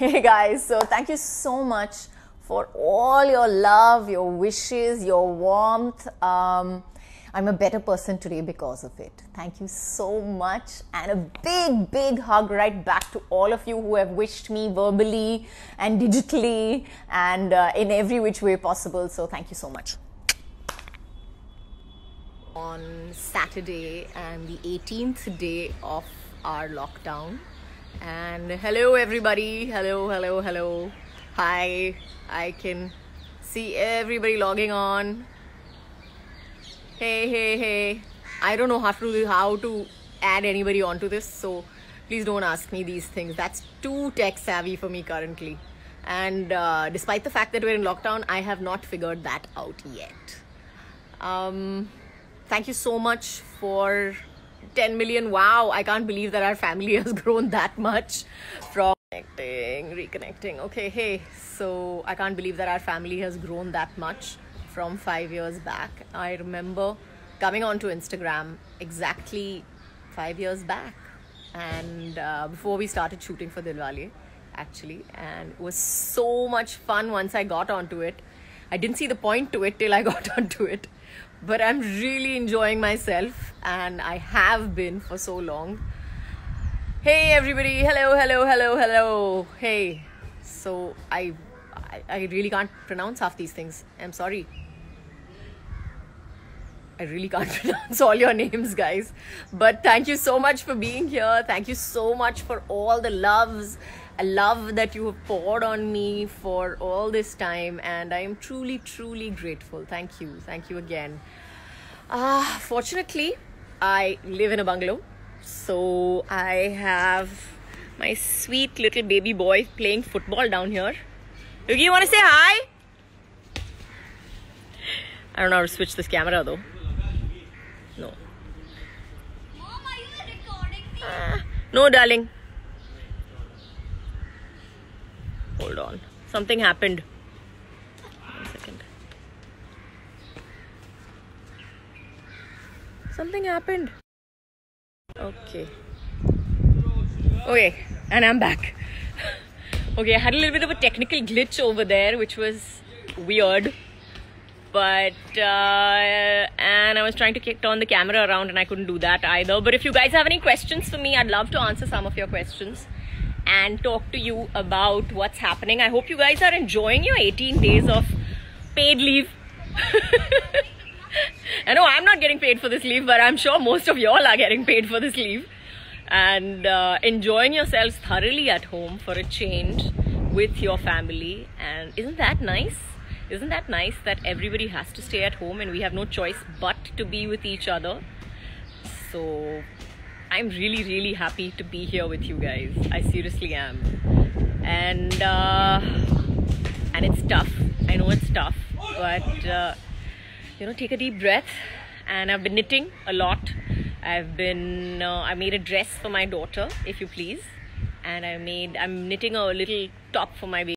Hey guys, so thank you so much for all your love, your wishes, your warmth. Um, I'm a better person today because of it. Thank you so much. And a big, big hug right back to all of you who have wished me verbally and digitally and uh, in every which way possible. So thank you so much. On Saturday and the 18th day of our lockdown. And hello, everybody. Hello, hello, hello. Hi. I can see everybody logging on hey hey hey i don't know how to how to add anybody onto this so please don't ask me these things that's too tech savvy for me currently and uh, despite the fact that we're in lockdown i have not figured that out yet um, thank you so much for 10 million. Wow i can't believe that our family has grown that much. From connecting reconnecting. Okay hey so i can't believe that our family has grown that much from five years back. I remember coming onto Instagram exactly five years back, and uh, before we started shooting for Dilwale, actually, and it was so much fun once I got onto it. I didn't see the point to it till I got onto it, but I'm really enjoying myself, and I have been for so long. Hey everybody! Hello, hello, hello, hello. Hey, so I I, I really can't pronounce half these things. I'm sorry. I really can't pronounce all your names, guys. But thank you so much for being here. Thank you so much for all the loves, love that you have poured on me for all this time. And I am truly, truly grateful. Thank you. Thank you again. Uh, fortunately, I live in a bungalow. So I have my sweet little baby boy playing football down here. Yugi, you want to say hi? I don't know how to switch this camera though. No. Mom, are you recording me? Ah, no, darling. Hold on. Something happened. One second. Something happened. Okay. Okay, and I'm back. okay, I had a little bit of a technical glitch over there, which was weird. But, uh, and I was trying to kick, turn the camera around and I couldn't do that either. But if you guys have any questions for me, I'd love to answer some of your questions and talk to you about what's happening. I hope you guys are enjoying your 18 days of paid leave. I know I'm not getting paid for this leave, but I'm sure most of y'all are getting paid for this leave and uh, enjoying yourselves thoroughly at home for a change with your family. And isn't that nice? Isn't that nice that everybody has to stay at home and we have no choice but to be with each other? So I'm really, really happy to be here with you guys. I seriously am. And uh, and it's tough. I know it's tough, but uh, you know, take a deep breath. And I've been knitting a lot. I've been uh, I made a dress for my daughter, if you please, and I made I'm knitting a little top for my baby.